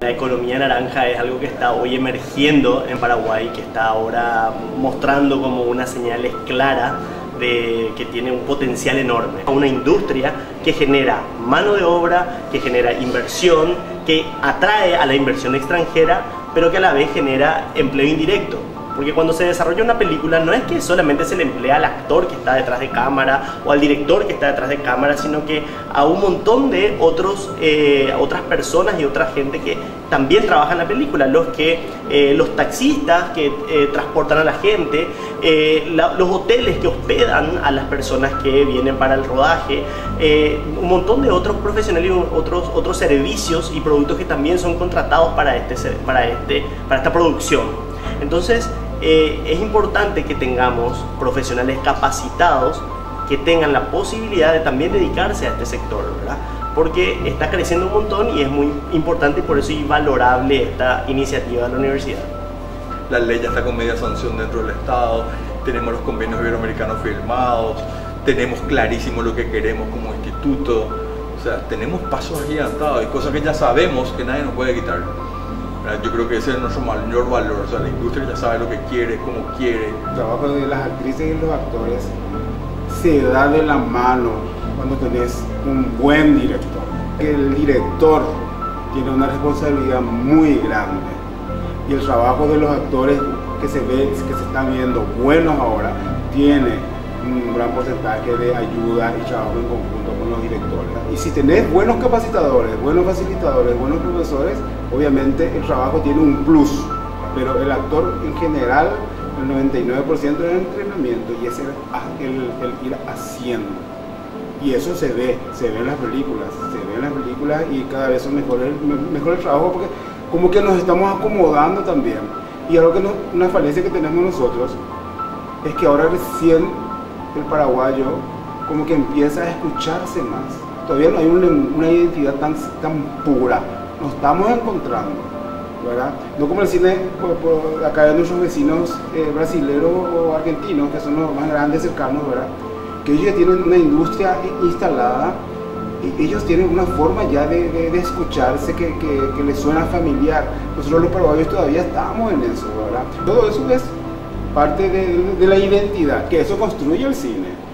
La economía naranja es algo que está hoy emergiendo en Paraguay, que está ahora mostrando como unas señales claras de que tiene un potencial enorme. Una industria que genera mano de obra, que genera inversión, que atrae a la inversión extranjera, pero que a la vez genera empleo indirecto. Porque cuando se desarrolla una película no es que solamente se le emplea al actor que está detrás de cámara o al director que está detrás de cámara, sino que a un montón de otros, eh, otras personas y otra gente que también trabaja en la película. Los, que, eh, los taxistas que eh, transportan a la gente, los hoteles que hospedan a las personas que vienen para el rodaje, un montón de otros profesionales y otros, otros servicios y productos que también son contratados para, este, para, este, para esta producción. Entonces, eh, es importante que tengamos profesionales capacitados que tengan la posibilidad de también dedicarse a este sector, ¿verdad? Porque está creciendo un montón y es muy importante y por eso es valorable esta iniciativa de la universidad. La ley ya está con media sanción dentro del Estado, tenemos los convenios iberoamericanos firmados, tenemos clarísimo lo que queremos como instituto, o sea, tenemos pasos agigantados y cosas que ya sabemos que nadie nos puede quitar. Yo creo que ese es nuestro mayor valor, o sea, la industria ya sabe lo que quiere, cómo quiere. El trabajo de las actrices y los actores se da de la mano cuando tenés un buen director. El director tiene una responsabilidad muy grande y el trabajo de los actores que se ve, que se están viendo buenos ahora, tiene un gran porcentaje de ayuda y trabajo en conjunto los directores. Y si tenés buenos capacitadores, buenos facilitadores, buenos profesores, obviamente el trabajo tiene un plus, pero el actor en general, el 99% es el entrenamiento y es el, ir haciendo. Y eso se ve, se ve en las películas, se ve en las películas y cada vez son mejor el, mejor el trabajo porque como que nos estamos acomodando también. Y algo que no, una falencia que tenemos nosotros es que ahora recién el paraguayo como que empieza a escucharse más. Todavía no hay una, identidad tan, pura. Nos estamos encontrando, ¿verdad? No como el cine por, acá de nuestros vecinos eh, o argentinos, que son los más grandes cercanos, ¿verdad? Que ellos ya tienen una industria instalada y ellos tienen una forma ya de, escucharse que, que, les suena familiar. Nosotros los paraguayos todavía estamos en eso, ¿verdad? Todo eso es parte de, de la identidad, que eso construye el cine.